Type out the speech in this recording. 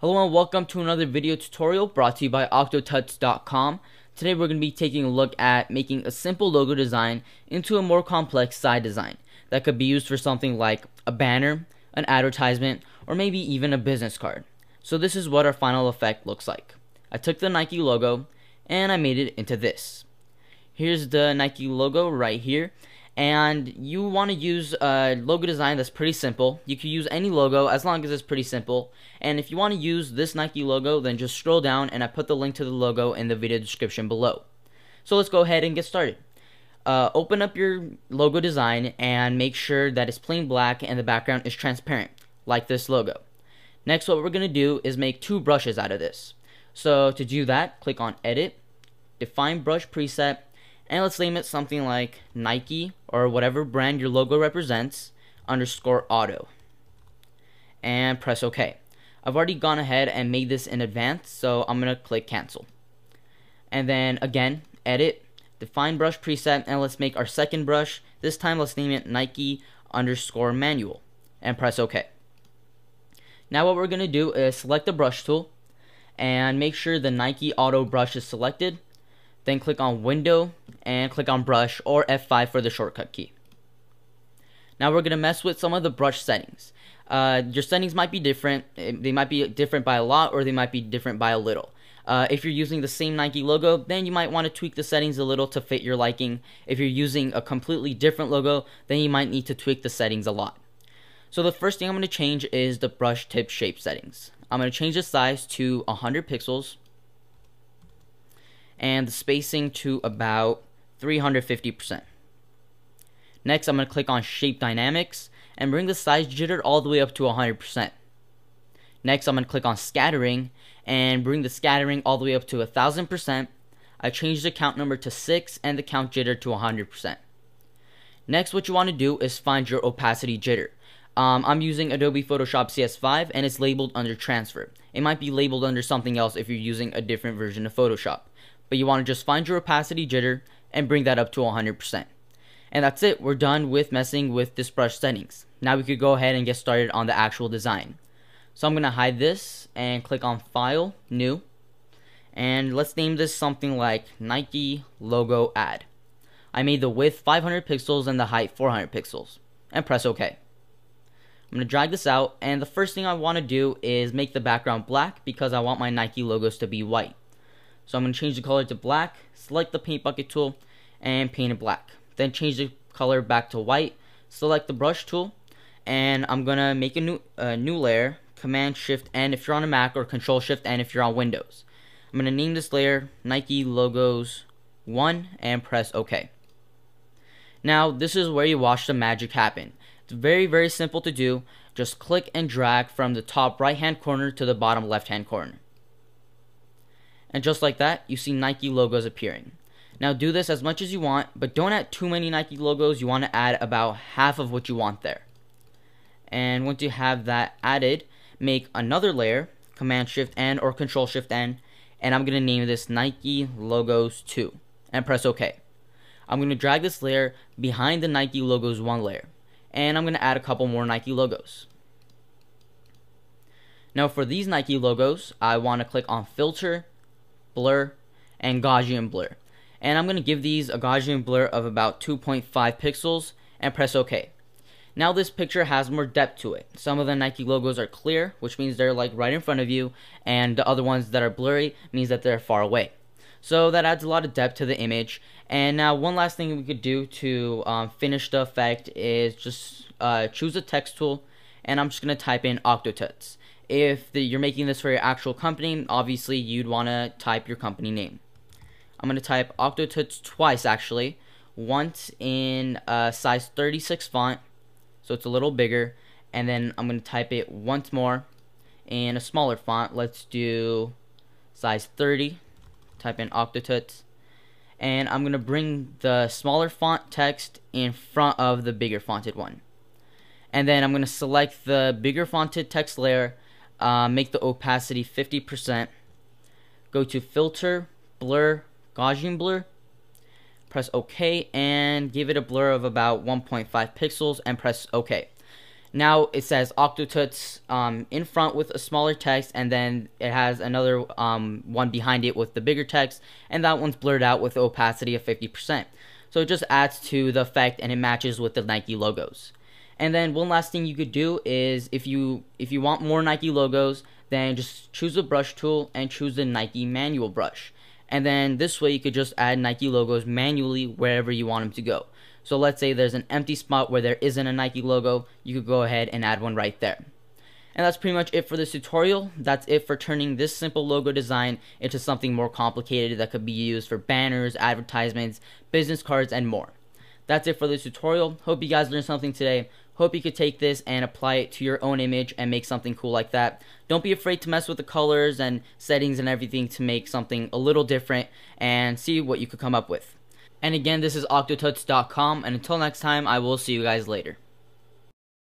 Hello and welcome to another video tutorial brought to you by Octotuts.com. Today we're going to be taking a look at making a simple logo design into a more complex side design that could be used for something like a banner, an advertisement, or maybe even a business card. So this is what our final effect looks like. I took the Nike logo and I made it into this. Here's the Nike logo right here and you want to use a logo design that's pretty simple. You can use any logo as long as it's pretty simple. And if you want to use this Nike logo, then just scroll down and I put the link to the logo in the video description below. So let's go ahead and get started. Uh, open up your logo design and make sure that it's plain black and the background is transparent, like this logo. Next, what we're going to do is make two brushes out of this. So to do that, click on Edit, Define Brush Preset, and let's name it something like Nike or whatever brand your logo represents underscore auto and press OK. I've already gone ahead and made this in advance so I'm gonna click cancel and then again edit define brush preset and let's make our second brush this time let's name it Nike underscore manual and press OK. Now what we're gonna do is select the brush tool and make sure the Nike auto brush is selected then click on window and click on brush or F5 for the shortcut key. Now we're going to mess with some of the brush settings. Uh, your settings might be different. They might be different by a lot or they might be different by a little. Uh, if you're using the same Nike logo, then you might want to tweak the settings a little to fit your liking. If you're using a completely different logo, then you might need to tweak the settings a lot. So the first thing I'm going to change is the brush tip shape settings. I'm going to change the size to 100 pixels and the spacing to about 350%. Next, I'm going to click on Shape Dynamics and bring the size jitter all the way up to 100%. Next, I'm going to click on Scattering and bring the scattering all the way up to 1000%. I change the count number to 6 and the count jitter to 100%. Next, what you want to do is find your opacity jitter. Um, I'm using Adobe Photoshop CS5 and it's labeled under transfer. It might be labeled under something else if you're using a different version of Photoshop but you want to just find your opacity jitter and bring that up to 100%. And that's it, we're done with messing with this brush settings. Now we could go ahead and get started on the actual design. So I'm going to hide this and click on File, New, and let's name this something like Nike Logo Ad. I made the width 500 pixels and the height 400 pixels, and press OK. I'm going to drag this out, and the first thing I want to do is make the background black because I want my Nike logos to be white. So I'm going to change the color to black, select the paint bucket tool, and paint it black. Then change the color back to white, select the brush tool, and I'm going to make a new, a new layer, Command Shift N if you're on a Mac, or Control Shift N if you're on Windows. I'm going to name this layer Nike Logos 1 and press OK. Now, this is where you watch the magic happen. It's very, very simple to do. Just click and drag from the top right hand corner to the bottom left hand corner. And just like that, you see Nike logos appearing. Now do this as much as you want, but don't add too many Nike logos. You want to add about half of what you want there. And once you have that added, make another layer, Command Shift N or Control Shift N, and I'm going to name this Nike Logos 2 and press OK. I'm going to drag this layer behind the Nike Logos 1 layer, and I'm going to add a couple more Nike logos. Now for these Nike logos, I want to click on Filter, blur, and Gaussian blur. And I'm going to give these a Gaussian blur of about 2.5 pixels and press OK. Now this picture has more depth to it. Some of the Nike logos are clear, which means they're like right in front of you, and the other ones that are blurry means that they're far away. So that adds a lot of depth to the image. And now one last thing we could do to um, finish the effect is just uh, choose a text tool, and I'm just going to type in Octotuts if the, you're making this for your actual company, obviously you'd want to type your company name. I'm going to type Octotuts twice actually. Once in a size 36 font, so it's a little bigger. And then I'm going to type it once more in a smaller font. Let's do size 30. Type in Octotuts. And I'm going to bring the smaller font text in front of the bigger fonted one. And then I'm going to select the bigger fonted text layer uh, make the opacity 50%. Go to Filter, Blur, Gaussian Blur. Press OK and give it a blur of about 1.5 pixels and press OK. now it says Octotuts um, in front with a smaller text, and then it has another um, one behind it with the bigger text, and that one's blurred out with opacity of 50%. So it just adds to the effect, and it matches with the Nike logos. And then one last thing you could do is if you if you want more Nike logos, then just choose a brush tool and choose the Nike manual brush. And then this way you could just add Nike logos manually wherever you want them to go. So let's say there's an empty spot where there isn't a Nike logo, you could go ahead and add one right there. And that's pretty much it for this tutorial. That's it for turning this simple logo design into something more complicated that could be used for banners, advertisements, business cards, and more. That's it for this tutorial. Hope you guys learned something today. Hope you could take this and apply it to your own image and make something cool like that. Don't be afraid to mess with the colors and settings and everything to make something a little different and see what you could come up with. And again, this is Octotuts.com, and until next time, I will see you guys later.